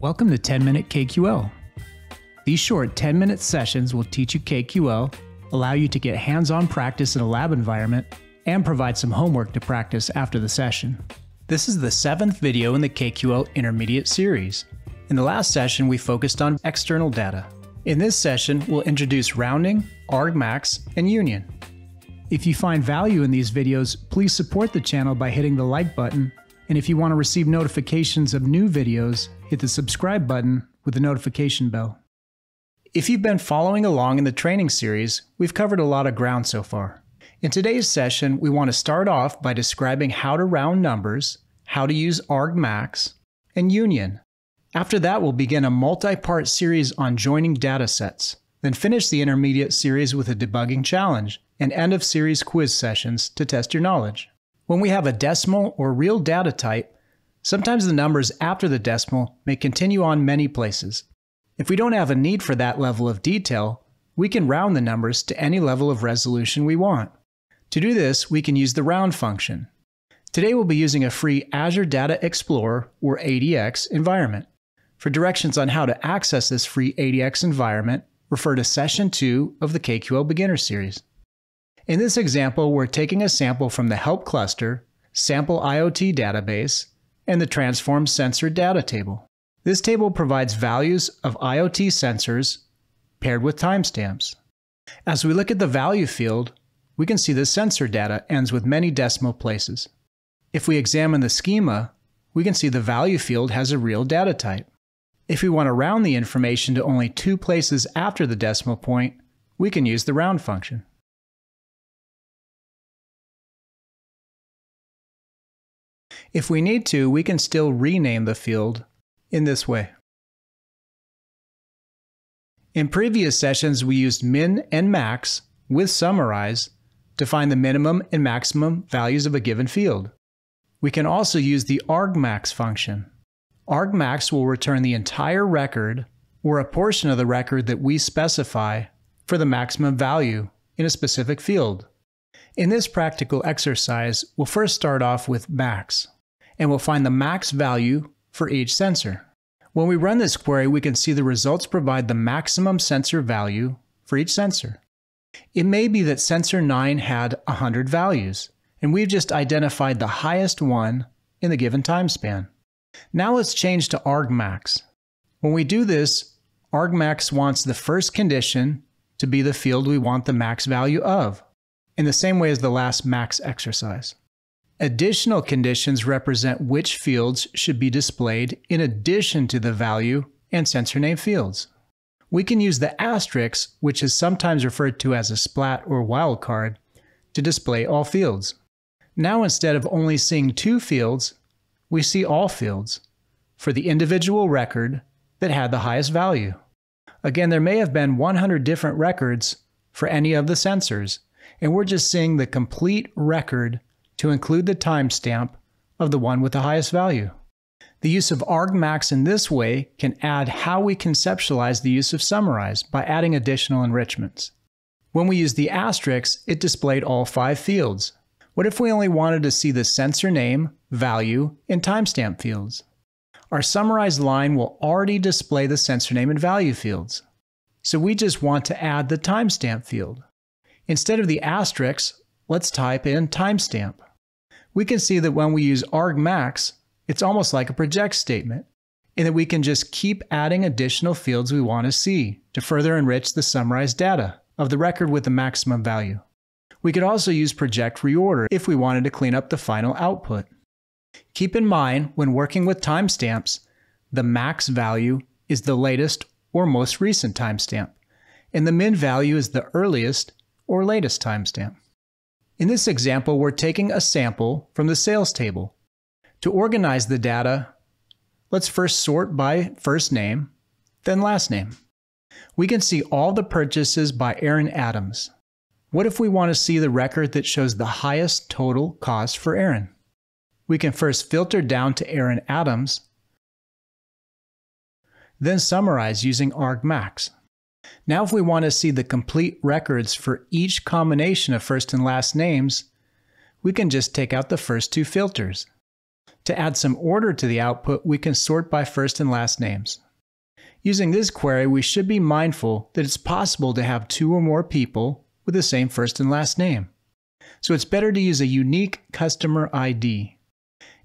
Welcome to 10 Minute KQL. These short 10 minute sessions will teach you KQL, allow you to get hands on practice in a lab environment, and provide some homework to practice after the session. This is the seventh video in the KQL Intermediate series. In the last session, we focused on external data. In this session, we'll introduce rounding, argmax, and union. If you find value in these videos, please support the channel by hitting the like button and if you want to receive notifications of new videos, hit the subscribe button with the notification bell. If you've been following along in the training series, we've covered a lot of ground so far. In today's session, we want to start off by describing how to round numbers, how to use argmax, and union. After that, we'll begin a multi-part series on joining datasets, then finish the intermediate series with a debugging challenge and end of series quiz sessions to test your knowledge. When we have a decimal or real data type, sometimes the numbers after the decimal may continue on many places. If we don't have a need for that level of detail, we can round the numbers to any level of resolution we want. To do this, we can use the round function. Today we'll be using a free Azure Data Explorer or ADX environment. For directions on how to access this free ADX environment, refer to Session 2 of the KQL Beginner Series. In this example, we're taking a sample from the Help cluster, Sample IoT database, and the Transform Sensor data table. This table provides values of IoT sensors paired with timestamps. As we look at the value field, we can see the sensor data ends with many decimal places. If we examine the schema, we can see the value field has a real data type. If we want to round the information to only two places after the decimal point, we can use the round function. If we need to, we can still rename the field in this way. In previous sessions, we used min and max with summarize to find the minimum and maximum values of a given field. We can also use the argmax function. argmax will return the entire record or a portion of the record that we specify for the maximum value in a specific field. In this practical exercise, we'll first start off with max and we'll find the max value for each sensor. When we run this query, we can see the results provide the maximum sensor value for each sensor. It may be that sensor 9 had 100 values, and we've just identified the highest one in the given time span. Now let's change to argmax. When we do this, argmax wants the first condition to be the field we want the max value of, in the same way as the last max exercise. Additional conditions represent which fields should be displayed in addition to the value and sensor name fields. We can use the asterisk, which is sometimes referred to as a splat or wildcard, to display all fields. Now instead of only seeing two fields, we see all fields for the individual record that had the highest value. Again, there may have been 100 different records for any of the sensors, and we're just seeing the complete record to include the timestamp of the one with the highest value. The use of argmax in this way can add how we conceptualize the use of summarize by adding additional enrichments. When we used the asterisk, it displayed all five fields. What if we only wanted to see the sensor name, value, and timestamp fields? Our summarized line will already display the sensor name and value fields. So we just want to add the timestamp field. Instead of the asterisk, let's type in timestamp we can see that when we use argmax, it's almost like a project statement, in that we can just keep adding additional fields we want to see to further enrich the summarized data of the record with the maximum value. We could also use project reorder if we wanted to clean up the final output. Keep in mind, when working with timestamps, the max value is the latest or most recent timestamp, and the min value is the earliest or latest timestamp. In this example, we're taking a sample from the sales table. To organize the data, let's first sort by first name, then last name. We can see all the purchases by Aaron Adams. What if we want to see the record that shows the highest total cost for Aaron? We can first filter down to Aaron Adams, then summarize using argmax. Now, if we want to see the complete records for each combination of first and last names, we can just take out the first two filters. To add some order to the output, we can sort by first and last names. Using this query, we should be mindful that it's possible to have two or more people with the same first and last name. So it's better to use a unique customer ID.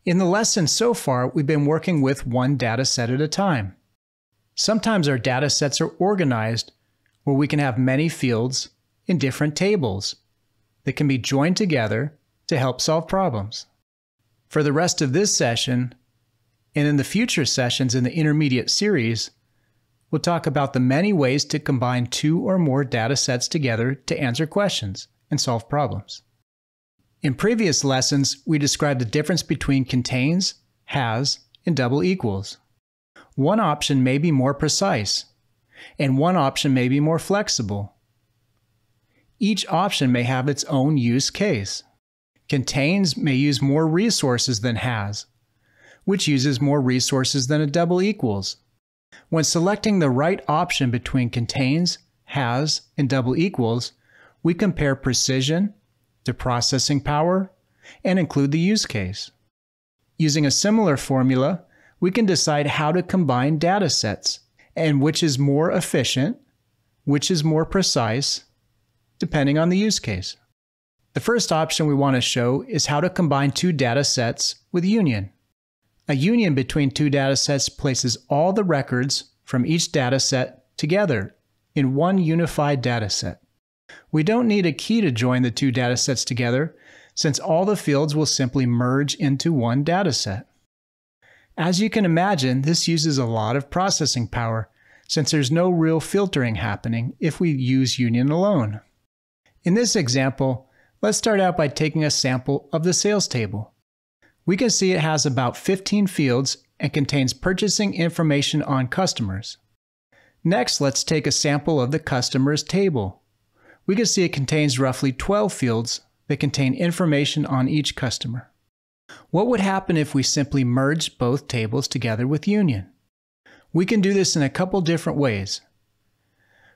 In the lesson so far, we've been working with one data set at a time. Sometimes our data sets are organized where we can have many fields in different tables that can be joined together to help solve problems. For the rest of this session, and in the future sessions in the intermediate series, we'll talk about the many ways to combine two or more data sets together to answer questions and solve problems. In previous lessons, we described the difference between contains, has, and double equals. One option may be more precise, and one option may be more flexible. Each option may have its own use case. Contains may use more resources than has, which uses more resources than a double equals. When selecting the right option between contains, has, and double equals, we compare precision to processing power and include the use case. Using a similar formula, we can decide how to combine data sets and which is more efficient, which is more precise, depending on the use case. The first option we want to show is how to combine two data sets with union. A union between two data sets places all the records from each data set together in one unified data set. We don't need a key to join the two data sets together since all the fields will simply merge into one data set. As you can imagine, this uses a lot of processing power since there's no real filtering happening if we use union alone. In this example, Let's start out by taking a sample of the sales table. We can see it has about 15 fields and contains purchasing information on customers. Next, let's take a sample of the customers table. We can see it contains roughly 12 fields that contain information on each customer. What would happen if we simply merged both tables together with union? We can do this in a couple different ways.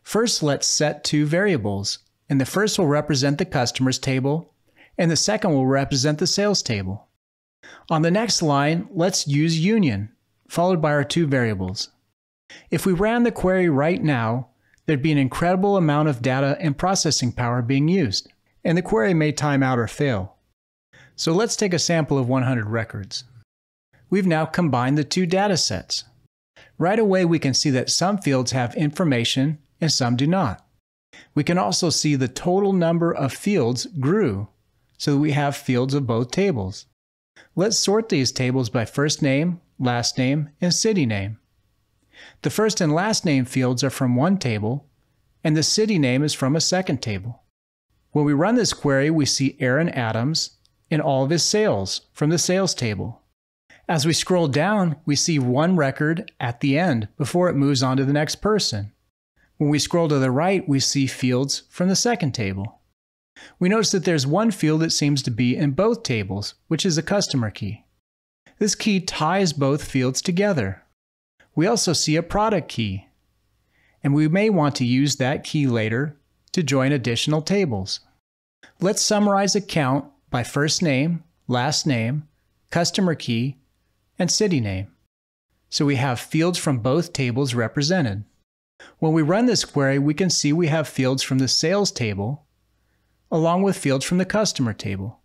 First, let's set two variables, and the first will represent the customers table, and the second will represent the sales table. On the next line, let's use union, followed by our two variables. If we ran the query right now, there'd be an incredible amount of data and processing power being used, and the query may time out or fail. So let's take a sample of 100 records. We've now combined the two data sets. Right away, we can see that some fields have information and some do not. We can also see the total number of fields grew, so we have fields of both tables. Let's sort these tables by first name, last name, and city name. The first and last name fields are from one table, and the city name is from a second table. When we run this query, we see Aaron Adams and all of his sales from the sales table. As we scroll down, we see one record at the end before it moves on to the next person. When we scroll to the right, we see fields from the second table. We notice that there's one field that seems to be in both tables, which is a customer key. This key ties both fields together. We also see a product key, and we may want to use that key later to join additional tables. Let's summarize a count by first name, last name, customer key, and city name. So we have fields from both tables represented. When we run this query, we can see we have fields from the sales table along with fields from the customer table.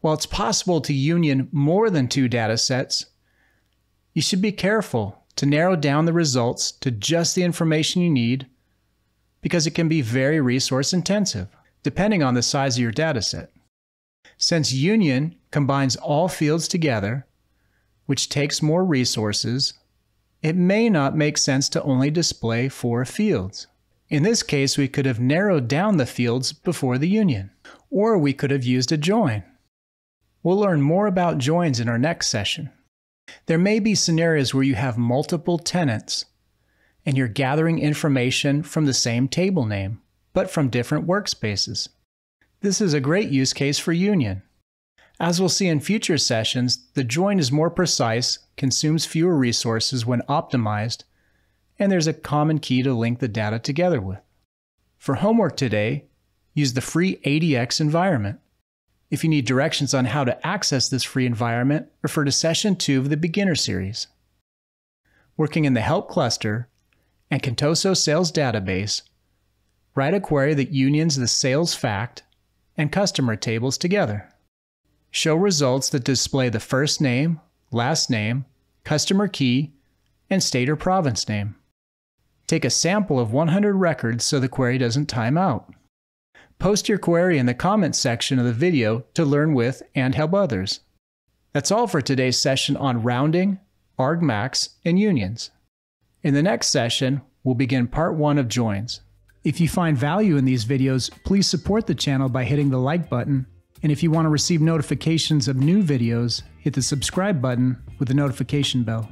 While it's possible to union more than two data sets, you should be careful to narrow down the results to just the information you need because it can be very resource intensive, depending on the size of your data set. Since union combines all fields together, which takes more resources, it may not make sense to only display four fields. In this case, we could have narrowed down the fields before the union, or we could have used a join. We'll learn more about joins in our next session. There may be scenarios where you have multiple tenants and you're gathering information from the same table name, but from different workspaces. This is a great use case for union. As we'll see in future sessions, the join is more precise, consumes fewer resources when optimized, and there's a common key to link the data together with. For homework today, use the free ADX environment. If you need directions on how to access this free environment, refer to session 2 of the beginner series. Working in the Help cluster and Contoso Sales Database, write a query that unions the sales fact and customer tables together. Show results that display the first name, last name, customer key, and state or province name. Take a sample of 100 records so the query doesn't time out. Post your query in the comments section of the video to learn with and help others. That's all for today's session on rounding, argmax, and unions. In the next session, we'll begin part one of joins. If you find value in these videos, please support the channel by hitting the like button. And if you want to receive notifications of new videos, hit the subscribe button with the notification bell.